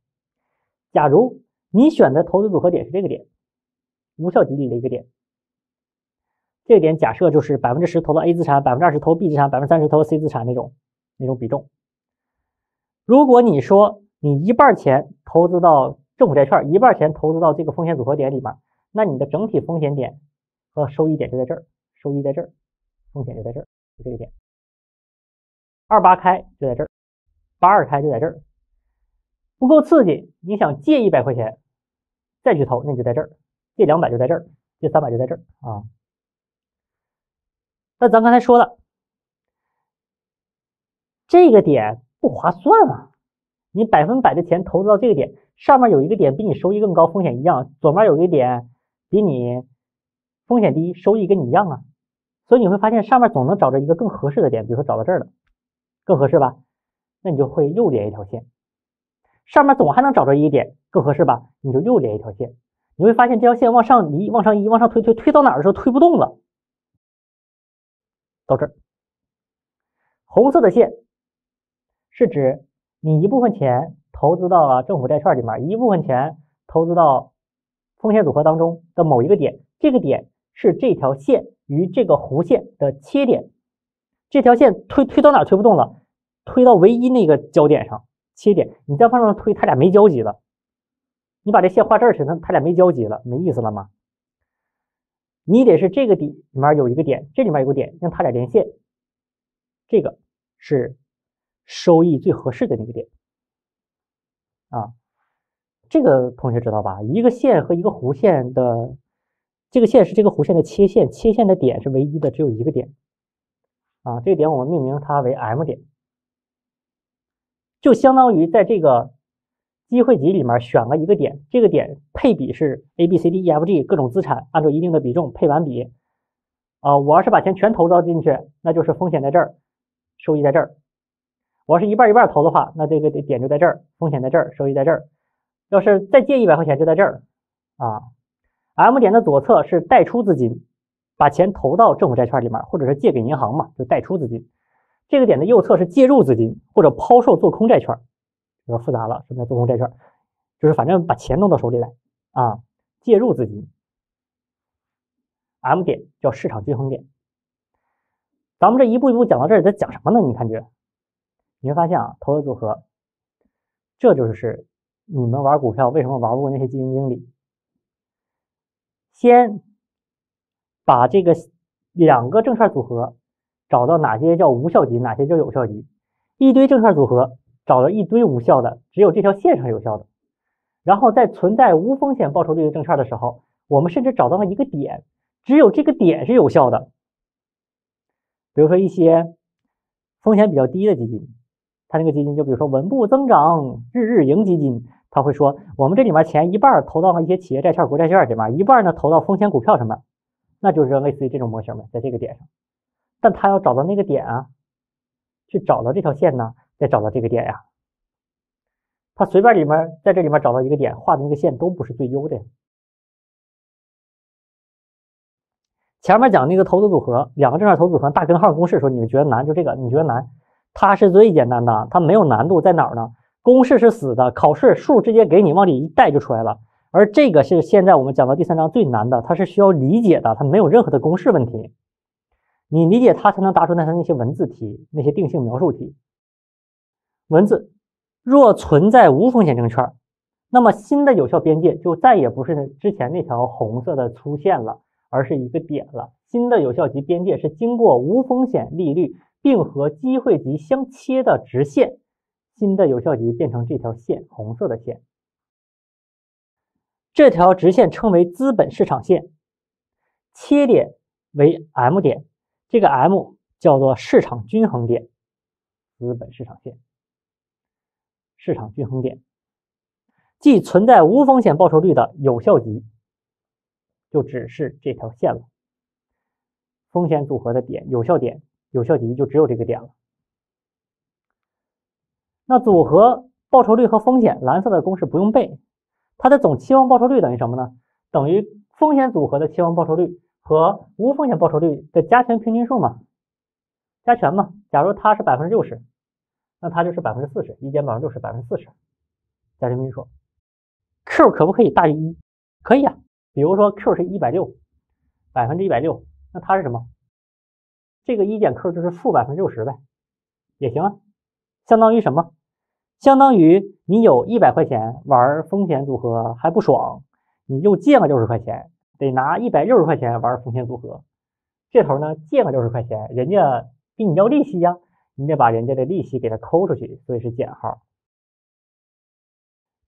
A: 假如你选的投资组合点是这个点，无效级里的一个点。这点假设就是百分之十投到 A 资产，百分之二十投 B 资产，百分之三十投 C 资产那种那种比重。如果你说你一半钱投资到政府债券，一半钱投资到这个风险组合点里面，那你的整体风险点和收益点就在这儿，收益在这儿，风险就在这儿，就这个点。二八开就在这儿，八二开就在这儿。不够刺激，你想借一百块钱再去投，那就在这儿；借两百就在这儿，借三百就在这儿啊。那咱刚才说了，这个点不划算啊！你百分百的钱投资到这个点，上面有一个点比你收益更高，风险一样；左面有一个点比你风险低，收益跟你一样啊。所以你会发现上面总能找着一个更合适的点，比如说找到这儿了，更合适吧？那你就会又连一条线。上面总还能找着一个点更合适吧？你就又连一条线。你会发现这条线往上移、往上移、往上推、推推到哪儿的时候推不动了。到这儿，红色的线是指你一部分钱投资到了政府债券里面，一部分钱投资到风险组合当中的某一个点，这个点是这条线与这个弧线的切点。这条线推推到哪推不动了？推到唯一那个交点上，切点。你再往上推，它俩没交集了。你把这线画这儿去，那它俩没交集了，没意思了吗？你得是这个底里面有一个点，这里面有个点，让它俩连线，这个是收益最合适的那个点啊。这个同学知道吧？一个线和一个弧线的，这个线是这个弧线的切线，切线的点是唯一的，只有一个点啊。这个点我们命名它为 M 点，就相当于在这个。机会集里面选了一个点，这个点配比是 A、B、C、D、E、F、G 各种资产，按照一定的比重配完比。啊，我要是把钱全投到进去，那就是风险在这儿，收益在这儿。我要是一半一半投的话，那这个点就在这儿，风险在这儿，收益在这儿。要是再借一百块钱就在这儿啊。M 点的左侧是贷出资金，把钱投到政府债券里面，或者是借给银行嘛，就贷出资金。这个点的右侧是介入资金或者抛售做空债券。比较复杂了，什么叫做空债券？就是反正把钱弄到手里来啊，介入资金。M 点叫市场均衡点。咱们这一步一步讲到这儿，在讲什么呢？你感觉，你会发现啊，投资组合，这就是你们玩股票为什么玩不过那些基金经理。先把这个两个证券组合找到哪些叫无效级，哪些叫有效级，一堆证券组合。找了一堆无效的，只有这条线上有效的。然后在存在无风险报酬率的证券的时候，我们甚至找到了一个点，只有这个点是有效的。比如说一些风险比较低的基金，它那个基金就比如说稳步增长日日盈基金，他会说我们这里面钱一半投到了一些企业债券、国债券里面，一半呢投到风险股票上面，那就是类似于这种模型呗，在这个点上。但他要找到那个点啊，去找到这条线呢。再找到这个点呀，他随便里面在这里面找到一个点，画的那个线都不是最优的呀。前面讲那个投资组合，两个正二投资组合大根号公式的时候，你们觉得难，就这个，你觉得难？它是最简单的，它没有难度在哪儿呢？公式是死的，考试数直接给你往里一带就出来了。而这个是现在我们讲到第三章最难的，它是需要理解的，它没有任何的公式问题。你理解它才能答出那它那些文字题、那些定性描述题。文字若存在无风险证券，那么新的有效边界就再也不是之前那条红色的粗线了，而是一个点了。新的有效级边界是经过无风险利率并和机会级相切的直线，新的有效级变成这条线，红色的线。这条直线称为资本市场线，切点为 M 点，这个 M 叫做市场均衡点，资本市场线，市场均衡点，即存在无风险报酬率的有效级，就只是这条线了。风险组合的点，有效点，有效级就只有这个点了。那组合报酬率和风险，蓝色的公式不用背。它的总期望报酬率等于什么呢？等于风险组合的期望报酬率和无风险报酬率的加权平均数嘛，加权嘛。假如它是百分之六十，那它就是百分之四十，一减百分之六十，百分之四十，加权平均数。Q 可不可以大于一？可以啊。比如说 Q 是一百六，百分之一百六，那它是什么？这个一减 Q 就是负百分之六十呗，也行啊。相当于什么？相当于你有一百块钱玩风险组合还不爽，你就借了六十块钱，得拿一百六十块钱玩风险组合。这头呢借了六十块钱，人家给你要利息呀，你得把人家的利息给他抠出去，所以是减号。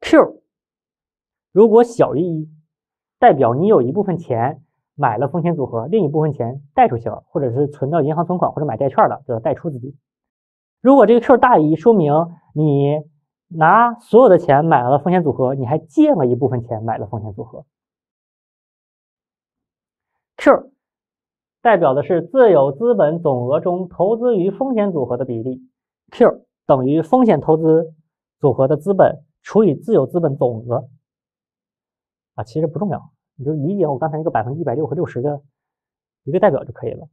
A: Q 如果小于一，代表你有一部分钱买了风险组合，另一部分钱贷出去了，或者是存到银行存款或者买债券了，叫贷出资金。如果这个 Q 大于一，说明你拿所有的钱买了风险组合，你还借了一部分钱买了风险组合。Q 代表的是自有资本总额中投资于风险组合的比例，Q 等于风险投资组合的资本除以自有资本总额。啊，其实不重要，你就理解我刚才那个百分之一百六和六十的一个代表就可以了。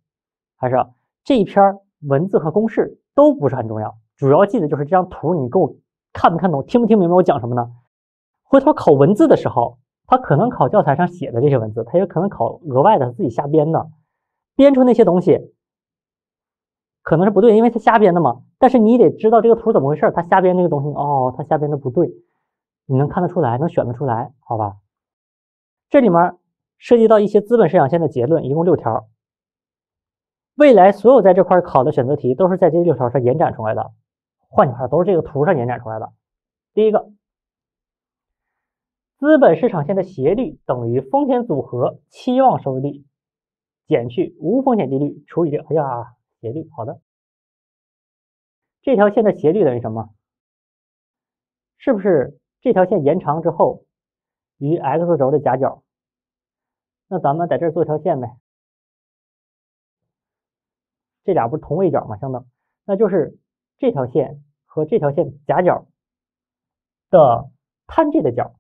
A: 还是这一篇文字和公式。都不是很重要，主要记得就是这张图，你给我看没看懂，听没听明白我讲什么呢？回头考文字的时候，他可能考教材上写的这些文字，他也可能考额外的自己瞎编的，编出那些东西可能是不对，因为他瞎编的嘛。但是你得知道这个图怎么回事，他瞎编那个东西，哦，他瞎编的不对，你能看得出来，能选得出来，好吧？这里面涉及到一些资本市场线的结论，一共六条。未来所有在这块考的选择题都是在这六条上延展出来的，换句话都是这个图上延展出来的。第一个，资本市场线的斜率等于风险组合期望收益率减去无风险利率除以这，哎呀，斜率，好的，这条线的斜率等于什么？是不是这条线延长之后与 x 轴的夹角？那咱们在这儿做条线呗。这俩不是同位角吗？相等，那就是这条线和这条线夹角的 tan 的角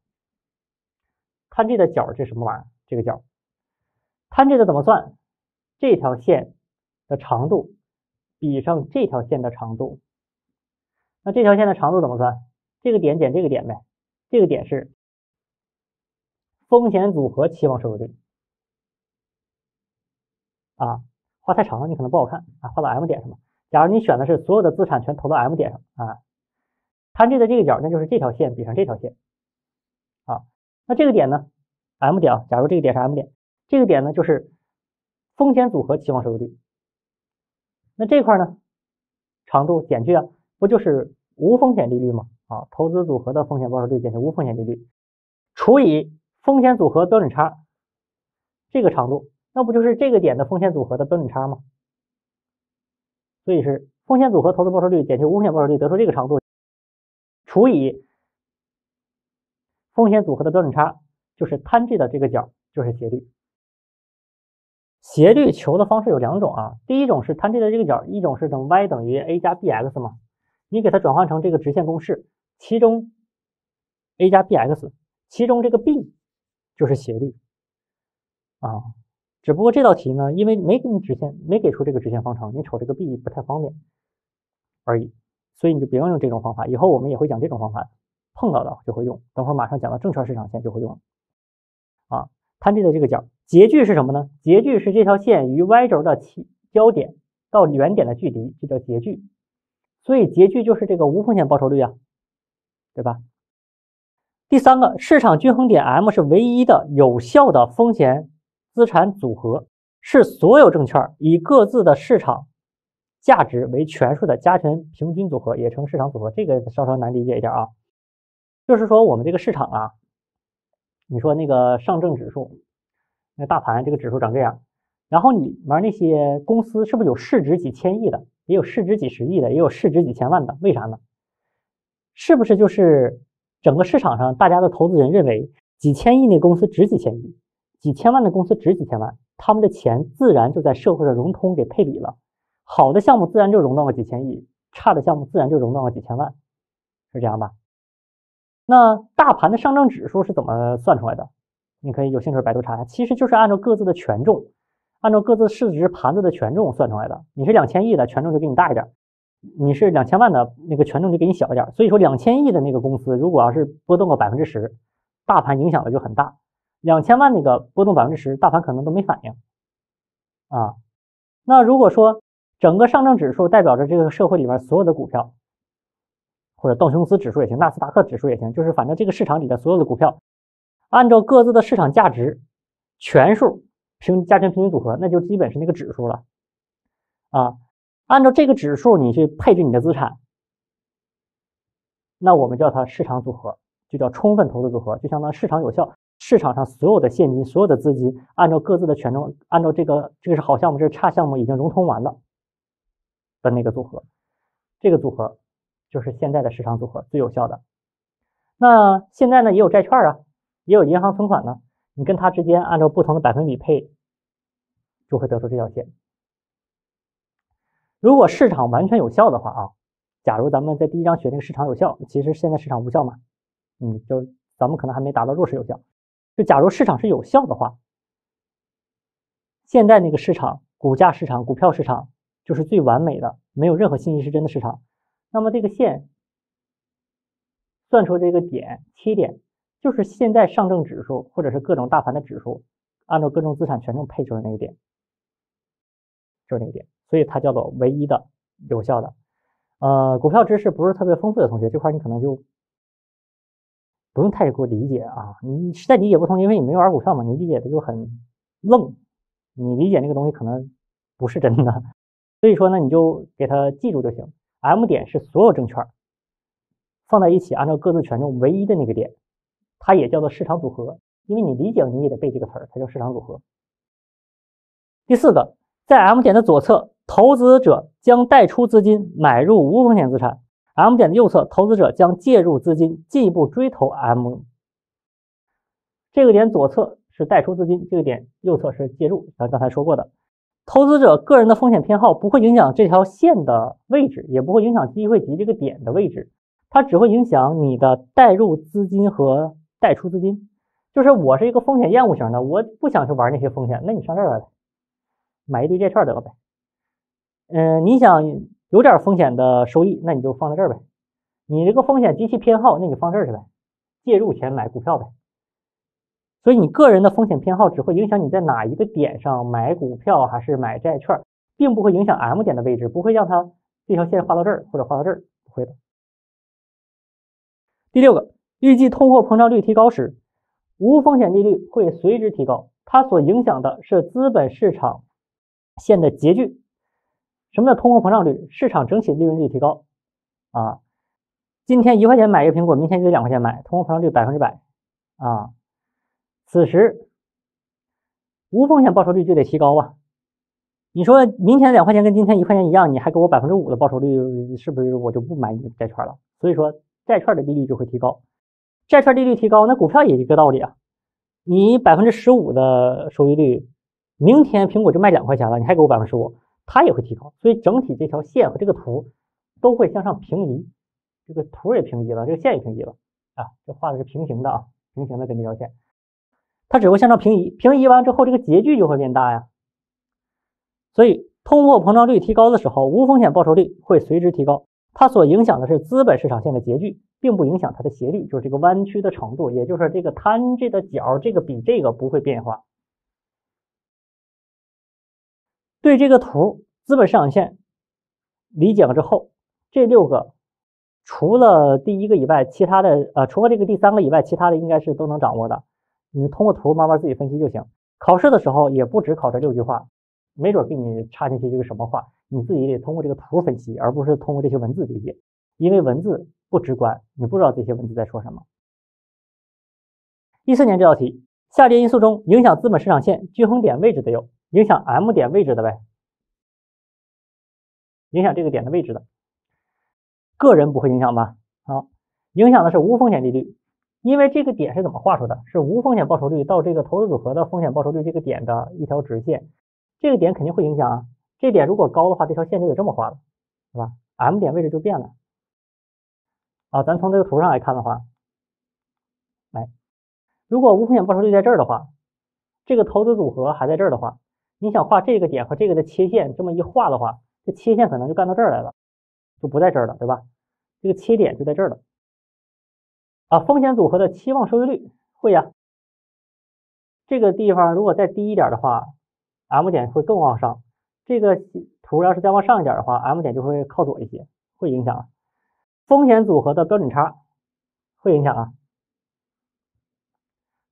A: ，tan 的角是什么玩意儿？这个角，tan 的怎么算？这条线的长度比上这条线的长度，那这条线的长度怎么算？这个点减这个点呗，这个点是风险组合期望收益率啊。画太长了，你可能不好看啊，画到 M 点上吧。假如你选的是所有的资产全投到 M 点上啊，摊这的这个角，那就是这条线比上这条线啊。那这个点呢？M 点啊，假如这个点是 M 点，这个点呢就是风险组合期望收益率。那这块呢，长度减去啊，不就是无风险利率吗？啊，投资组合的风险报酬率减去无风险利率，除以风险组合标准差，这个长度。那不就是这个点的风险组合的标准差吗？所以是风险组合投资报酬率减去无风险报酬率，得出这个长度，除以风险组合的标准差，就是 tan 的这个角，就是斜率。斜率求的方式有两种啊，第一种是 tan 的这个角，一种是等 y 等于 a 加 bx 嘛，你给它转换成这个直线公式，其中 a 加 bx，其中这个 b 就是斜率啊。只不过这道题呢，因为没给你直线，没给出这个直线方程，你瞅这个 b 不太方便而已，所以你就别用这种方法。以后我们也会讲这种方法，碰到的就会用。等会儿马上讲到证券市场线就会用。啊，摊这的这个角，截距是什么呢？截距是这条线与 y 轴的起交点到原点的距离，这叫截距。所以截距就是这个无风险报酬率啊，对吧？第三个，市场均衡点 M 是唯一的有效的风险资产组合，是所有证券以各自的市场价值为权数的加权平均组合，也称市场组合。这个稍稍难理解一点啊，就是说我们这个市场啊，你说那个上证指数，那大盘这个指数长这样，然后你玩那些公司是不是有市值几千亿的，也有市值几十亿的，也有市值几千万的？为啥呢？是不是就是？整个市场上，大家的投资人认为几千亿那公司值几千亿，几千万的公司值几千万，他们的钱自然就在社会上融通给配比了。好的项目自然就融到了几千亿，差的项目自然就融到了几千万，是这样吧？那大盘的上证指数是怎么算出来的？你可以有兴趣百度查一下，其实就是按照各自的权重，按照各自市值盘子的权重算出来的。你是两千亿的权重就给你大一点。你是两千万的那个权重就给你小一点，所以说两千亿的那个公司如果要是波动个百分之十，大盘影响的就很大。两千万那个波动百分之十，大盘可能都没反应啊。那如果说整个上证指数代表着这个社会里面所有的股票，或者道琼斯指数也行，纳斯达克指数也行，就是反正这个市场里的所有的股票，按照各自的市场价值权数平加权平均组合，那就基本是那个指数了啊。按照这个指数，你去配置你的资产，那我们叫它市场组合，就叫充分投资组合，就相当于市场有效，市场上所有的现金、所有的资金，按照各自的权重，按照这个这个是好项目，这是差项目，已经融通完了的那个组合，这个组合就是现在的市场组合最有效的。那现在呢，也有债券啊，也有银行存款呢，你跟它之间按照不同的百分比配，就会得出这条线。如果市场完全有效的话啊，假如咱们在第一章学那个市场有效，其实现在市场无效嘛，嗯，就咱们可能还没达到弱势有效。就假如市场是有效的话，现在那个市场，股价市场、股票市场就是最完美的，没有任何信息失真的市场。那么这个线算出这个点切点，就是现在上证指数或者是各种大盘的指数，按照各种资产权重配出的那个点，就是那个点。所以它叫做唯一的有效的，呃，股票知识不是特别丰富的同学，这块你可能就不用太过理解啊。你实在理解不通，因为你没玩股票嘛，你理解的就很愣，你理解那个东西可能不是真的。所以说呢，你就给它记住就行。M 点是所有证券放在一起，按照各自权重唯一的那个点，它也叫做市场组合。因为你理解你也得背这个词儿，它叫市场组合。第四个，在 M 点的左侧。投资者将贷出资金买入无风险资产，M 点的右侧，投资者将介入资金进一步追投 M。这个点左侧是贷出资金，这个点右侧是介入。咱刚才说过的，投资者个人的风险偏好不会影响这条线的位置，也不会影响机会级这个点的位置，它只会影响你的贷入资金和贷出资金。就是我是一个风险厌恶型的，我不想去玩那些风险，那你上这儿来买一堆债券得了呗。嗯，你想有点风险的收益，那你就放在这儿呗。你这个风险极其偏好，那你放这儿去呗。介入前买股票呗。所以你个人的风险偏好只会影响你在哪一个点上买股票还是买债券，并不会影响 M 点的位置，不会让它这条线画到这儿或者画到这儿，不会的。第六个，预计通货膨胀率提高时，无风险利率会随之提高，它所影响的是资本市场线的截距。什么叫通货膨胀率？市场整体利润率提高啊！今天一块钱买一个苹果，明天就两块钱买，通货膨胀率百分之百啊！此时无风险报酬率就得提高啊！你说明天两块钱跟今天一块钱一样，你还给我百分之五的报酬率，是不是我就不买你债券了？所以说债券的利率就会提高，债券利率提高，那股票也一个道理啊！你百分之十五的收益率，明天苹果就卖两块钱了，你还给我百分之十五。它也会提高，所以整体这条线和这个图都会向上平移，这个图也平移了，这个线也平移了啊，这画的是平行的啊，平行的跟这条线。它只会向上平移，平移完之后，这个截距就会变大呀。所以，通货膨胀率提高的时候，无风险报酬率会随之提高。它所影响的是资本市场线的截距，并不影响它的斜率，就是这个弯曲的程度，也就是这个摊这的角，这个比这个不会变化。对这个图资本市场线理解了之后，这六个除了第一个以外，其他的呃，除了这个第三个以外，其他的应该是都能掌握的。你通过图慢慢自己分析就行。考试的时候也不只考这六句话，没准给你插进去一个什么话，你自己得通过这个图分析，而不是通过这些文字理解，因为文字不直观，你不知道这些文字在说什么。第四年这道题，下列因素中影响资本市场线均衡点位置的有。影响 M 点位置的呗，影响这个点的位置的，个人不会影响吧？好，影响的是无风险利率，因为这个点是怎么画出的？是无风险报酬率到这个投资组合的风险报酬率这个点的一条直线，这个点肯定会影响啊。这点如果高的话，这条线就得这么画了，是吧？M 点位置就变了。啊，咱从这个图上来看的话，哎，如果无风险报酬率在这儿的话，这个投资组合还在这儿的话。你想画这个点和这个的切线，这么一画的话，这切线可能就干到这儿来了，就不在这儿了，对吧？这个切点就在这儿了。啊，风险组合的期望收益率会呀，这个地方如果再低一点的话，M 点会更往上。这个图要是再往上一点的话，M 点就会靠左一些，会影响啊。风险组合的标准差会影响啊，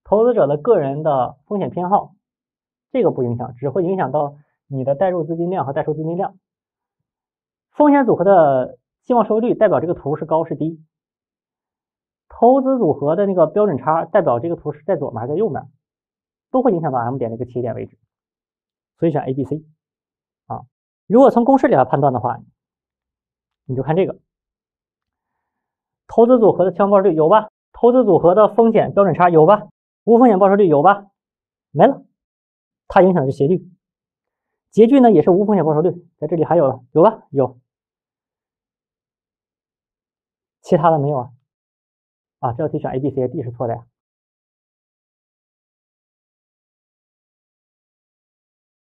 A: 投资者的个人的风险偏好。这个不影响，只会影响到你的带入资金量和代收资金量。风险组合的期望收益率代表这个图是高是低，投资组合的那个标准差代表这个图是在左面还是在右面，都会影响到 M 点的一个起点位置。所以选 A、B、C。如果从公式里来判断的话，你就看这个投资组合的期望报酬率有吧？投资组合的风险标准差有吧？无风险报酬率有吧？没了。它影响的是斜率，截距呢也是无风险报酬率，在这里还有了，有吧？有，其他的没有啊？啊，这道题选 A、B、C、D 是错的呀。